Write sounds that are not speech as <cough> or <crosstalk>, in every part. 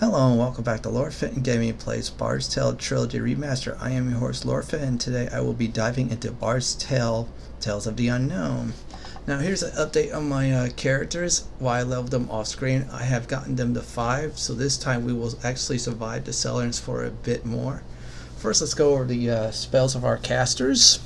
Hello and welcome back to Lord Fenton Gaming Plays Bard's Tale Trilogy Remaster. I am your host Lord Fenton and today I will be diving into Bard's Tale Tales of the Unknown. Now here's an update on my uh, characters. While I leveled them off screen, I have gotten them to 5, so this time we will actually survive the cellars for a bit more. First let's go over the uh, spells of our casters.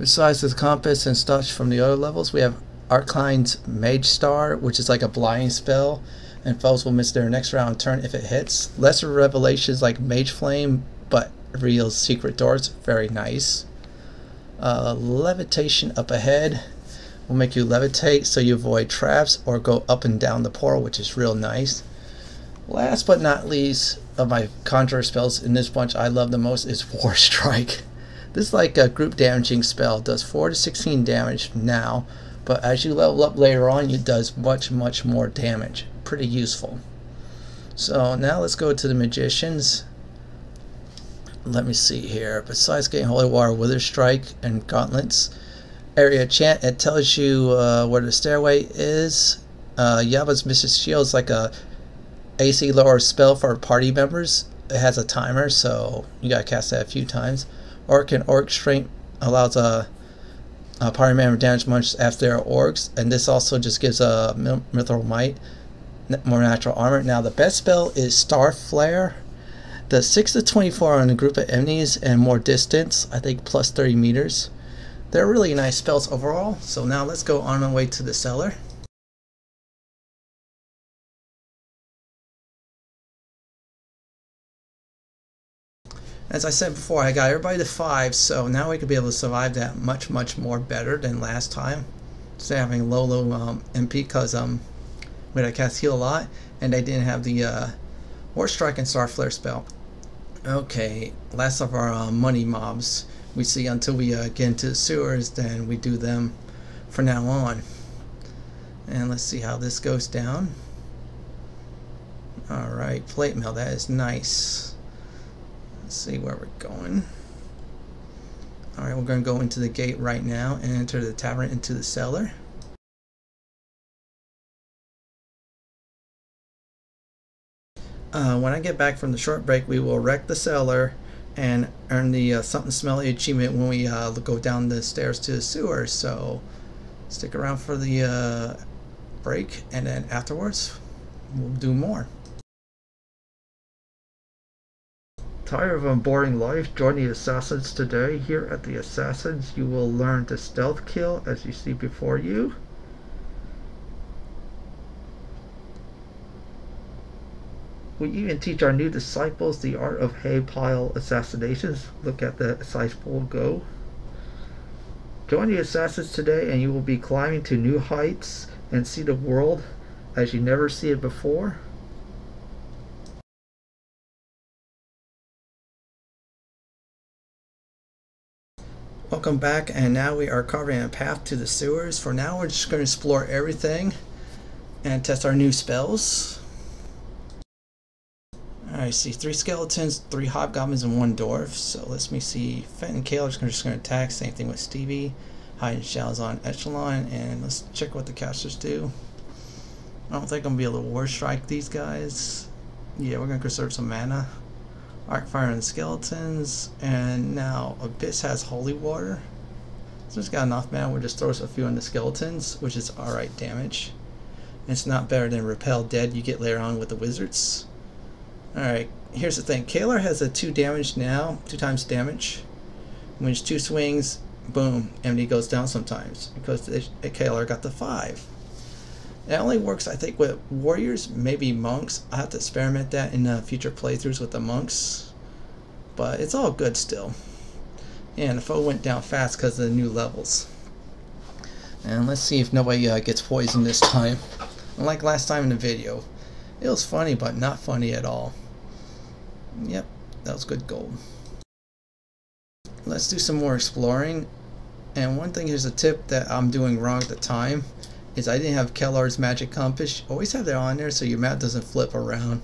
Besides the compass and stuff from the other levels, we have Arcane's Mage Star, which is like a blind spell and foes will miss their next round turn if it hits. Lesser revelations like Mage Flame, but reveals secret doors, very nice. Uh, levitation up ahead will make you levitate so you avoid traps or go up and down the portal, which is real nice. Last but not least of my conjure spells in this bunch I love the most is <laughs> War Strike. This is like a group damaging spell, does 4 to 16 damage now, but as you level up later on it does much much more damage pretty useful. So now let's go to the magicians. Let me see here. Besides getting Holy Water, Wither Strike, and Gauntlets, Area Enchant, it tells you uh, where the stairway is. Uh, Ybarra's Mystic Shield is like a AC lower spell for party members. It has a timer, so you gotta cast that a few times. Orc and Orc Strength allows a, a party member damage much after their orcs, and this also just gives a mithril might more natural armor. Now the best spell is Star Flare. The 6 to 24 on a group of enemies and more distance, I think plus 30 meters. They're really nice spells overall. So now let's go on our way to the cellar. As I said before, I got everybody to 5, so now we could be able to survive that much, much more better than last time. Instead of having low, low um, MP, because um, but I cast heal a lot, and I didn't have the uh, War Strike and Star Flare spell. Okay, last of our uh, money mobs we see until we uh, get into the sewers, then we do them for now on. And let's see how this goes down. Alright, plate mail, that is nice. Let's see where we're going. Alright, we're going to go into the gate right now and enter the tavern into the cellar. Uh, when I get back from the short break, we will wreck the cellar and earn the uh, something smelly achievement when we uh, go down the stairs to the sewer. So stick around for the uh, break, and then afterwards, we'll do more. Tired of a boring life? Join the Assassins today. Here at the Assassins, you will learn to stealth kill as you see before you. We even teach our new disciples the art of hay pile assassinations. Look at the size pool go. Join the assassins today and you will be climbing to new heights and see the world as you never see it before. Welcome back and now we are carving a path to the sewers. For now we're just going to explore everything and test our new spells. I see three skeletons, three hobgoblins, and one dwarf. So let's me see. Fenton and Kale are just going to attack. Same thing with Stevie. Hyde and Shal's on Echelon. And let's check what the casters do. I don't think I'm going to be able to war strike these guys. Yeah, we're going to conserve some mana. Arcfire and skeletons. And now Abyss has Holy Water. So it's got enough mana. We'll just throw a few on the skeletons, which is alright damage. it's not better than Repel Dead you get later on with the wizards. Alright, here's the thing. Kalar has a 2 damage now, 2 times damage. When it's 2 swings, boom, enemy goes down sometimes. Because Kalar got the 5. It only works, I think, with warriors, maybe monks. I have to experiment that in uh, future playthroughs with the monks. But it's all good still. And the foe went down fast because of the new levels. And let's see if nobody uh, gets poisoned this time. Unlike last time in the video. It was funny, but not funny at all. Yep, that was good gold. Let's do some more exploring. And one thing here's a tip that I'm doing wrong at the time is I didn't have Kellar's magic compass. Always have that on there so your map doesn't flip around.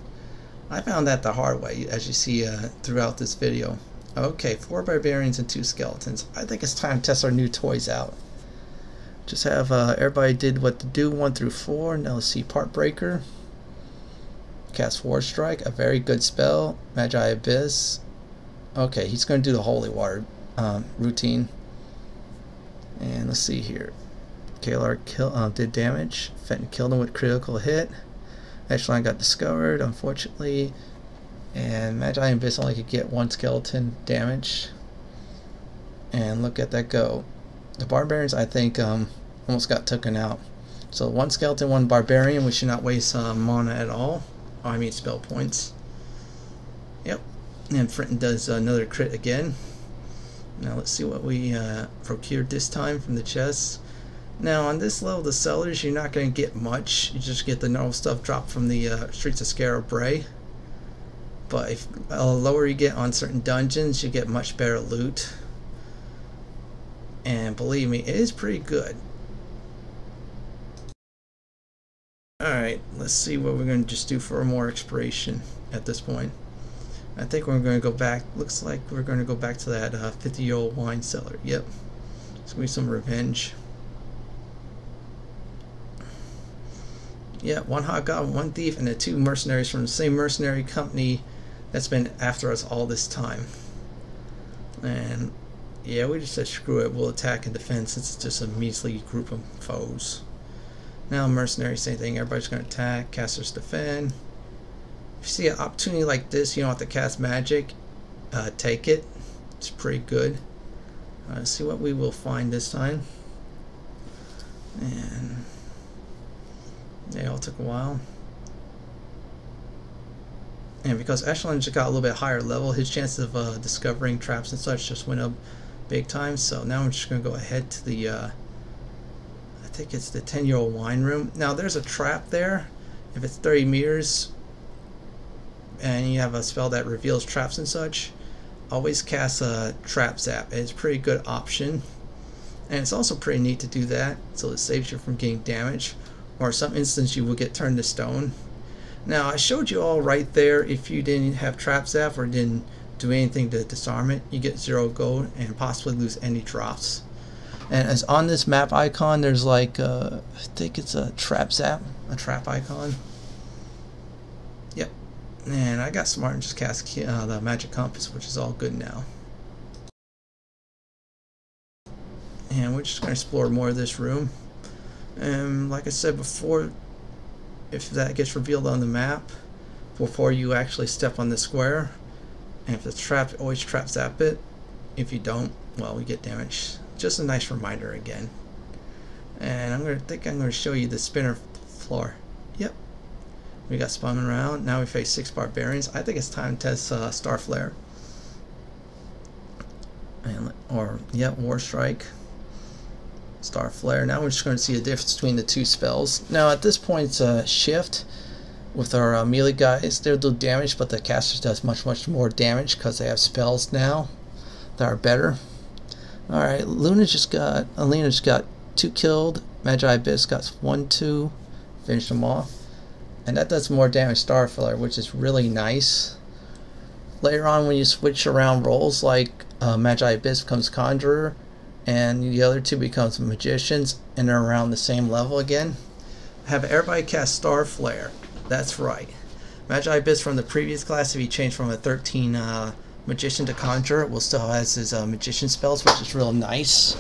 I found that the hard way as you see uh, throughout this video. Okay, four barbarians and two skeletons. I think it's time to test our new toys out. Just have uh, everybody did what to do one through four. Now let's see part breaker. Cast War Strike, a very good spell. Magi Abyss. Okay, he's going to do the Holy Water um, routine. And let's see here. Kalar kill, uh, did damage. Fenton killed him with critical hit. Echelon got discovered, unfortunately. And Magi Abyss only could get one skeleton damage. And look at that go. The Barbarians, I think, um, almost got taken out. So one skeleton, one barbarian. We should not waste uh, mana at all. I mean spell points. Yep. And Fenton does another crit again. Now let's see what we uh, procured this time from the chest. Now on this level, the cellars, you're not going to get much. You just get the normal stuff dropped from the uh, Streets of Skara Brae. But if uh, lower you get on certain dungeons, you get much better loot. And believe me, it is pretty good. Alright, let's see what we're going to just do for more exploration at this point. I think we're going to go back, looks like we're going to go back to that 50-year-old uh, wine cellar. Yep. It's going to be some revenge. Yeah, one hot god, one thief, and the two mercenaries from the same mercenary company that's been after us all this time. And yeah, we just said screw it, we'll attack and defend since it's just a measly group of foes. Now mercenary, same thing. Everybody's going to attack. Casters defend. If you see an opportunity like this, you don't have to cast magic. Uh, take it. It's pretty good. Uh, see what we will find this time. And they all took a while. And because Echelon just got a little bit higher level, his chances of uh, discovering traps and such just went up big time. So now I'm just going to go ahead to the uh, think it's the 10 year old wine room. Now there's a trap there. If it's 30 meters and you have a spell that reveals traps and such, always cast a trap zap. It's a pretty good option. And it's also pretty neat to do that, so it saves you from getting damage. Or some instance you will get turned to stone. Now I showed you all right there if you didn't have trap zap or didn't do anything to disarm it, you get zero gold and possibly lose any drops. And as on this map icon, there's like, uh, I think it's a trap zap, a trap icon. Yep. And I got smart and just cast uh, the magic compass, which is all good now. And we're just to explore more of this room. And like I said before, if that gets revealed on the map, before you actually step on the square, and if it's trapped, always trap zap it. If you don't, well, we get damage just a nice reminder again. And I'm gonna think I'm gonna show you the spinner floor. Yep. We got spun around. Now we face six barbarians. I think it's time to test uh, Star Flare. And, or yeah, War Strike. Star Flare. Now we're just going to see a difference between the two spells. Now at this point it's a shift with our uh, melee guys. They'll do damage, but the casters does much, much more damage because they have spells now that are better. Alright, Luna just got, Alina just got two killed. Magi Abyss got one, two. Finished them off. And that does more damage Star Flare, which is really nice. Later on, when you switch around roles, like uh, Magi Abyss becomes Conjurer, and the other two becomes Magicians, and they're around the same level again. Have everybody cast Star Flare. That's right. Magi Abyss from the previous class, if you change from a 13 uh, magician to conjure. Will still has his uh, magician spells, which is real nice.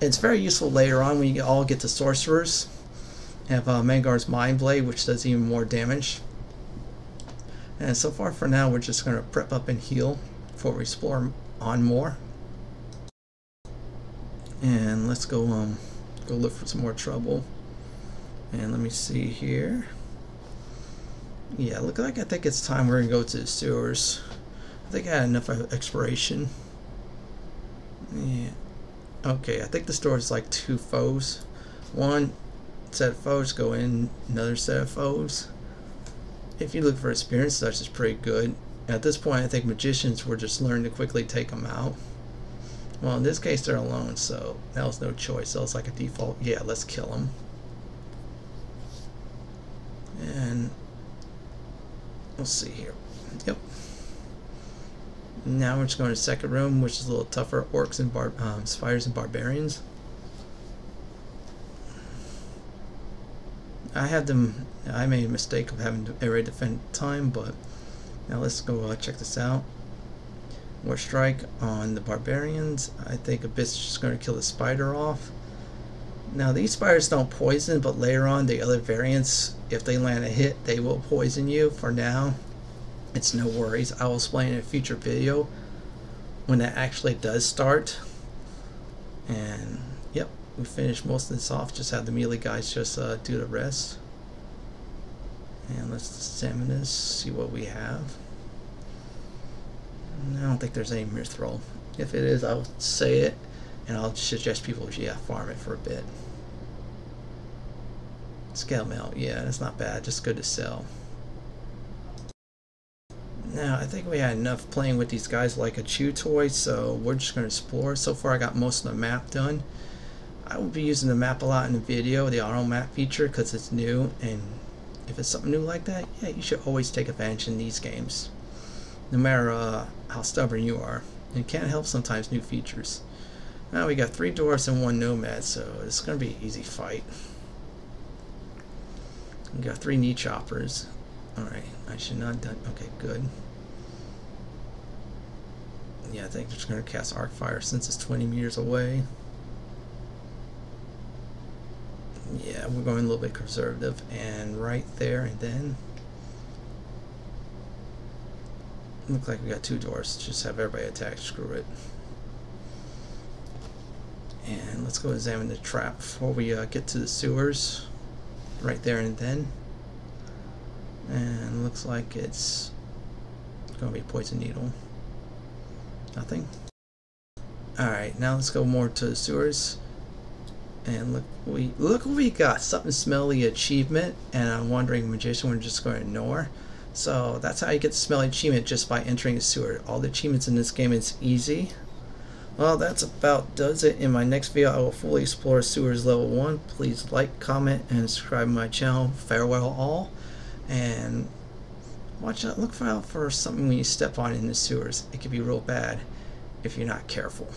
It's very useful later on when you all get to sorcerers. Have uh, Mangar's Mind Blade, which does even more damage. And so far for now, we're just going to prep up and heal before we explore on more. And let's go um go look for some more trouble. And let me see here. Yeah, look like I think it's time we're gonna go to the sewers. Think I had enough exploration. Yeah. Okay, I think the store is like two foes. One set of foes go in, another set of foes. If you look for experience, such is pretty good. At this point, I think magicians were just learning to quickly take them out. Well, in this case, they're alone, so that was no choice. So it's like a default, yeah, let's kill them. And we'll see here. Yep. Now we're just going to second room, which is a little tougher. Orcs and bar um, spiders and barbarians. I had them. I made a mistake of having area defend time, but now let's go uh, check this out. More strike on the barbarians. I think Abyss is just going to kill the spider off. Now these spiders don't poison, but later on the other variants, if they land a hit, they will poison you. For now, it's no worries. I will explain in a future video when that actually does start. And yep, we finished most of this off. Just have the melee guys just uh, do the rest. And let's examine this, see what we have. I don't think there's any mithril. If it is, I'll say it, and I'll suggest people, yeah, farm it for a bit. Scale mail, yeah, that's not bad, just good to sell. Now, I think we had enough playing with these guys like a chew toy, so we're just going to explore. So far, I got most of the map done. I will be using the map a lot in the video, the auto map feature, because it's new, and if it's something new like that, yeah, you should always take advantage in these games. No matter uh, how stubborn you are. It can't help sometimes new features. Now we got three dwarfs and one nomad, so it's going to be an easy fight. We got three knee choppers. Alright, I should not done. Okay, good. Yeah, I think they're just going to cast arc fire since it's 20 meters away. Yeah, we're going a little bit conservative. And right there, and then... Look like we got two doors. Just have everybody attack. Screw it. And let's go examine the trap before we uh, get to the sewers. Right there and then and looks like it's to be poison needle. Nothing? Alright now let's go more to the sewers. And look we look what we got. Something smelly achievement. And I'm wondering magician we're just going to ignore. So that's how you get smelly achievement just by entering a sewer. All the achievements in this game is easy. Well that's about does it. In my next video I will fully explore sewers level 1 please like comment and subscribe to my channel. Farewell all and watch out look out for something when you step on in the sewers. It could be real bad if you're not careful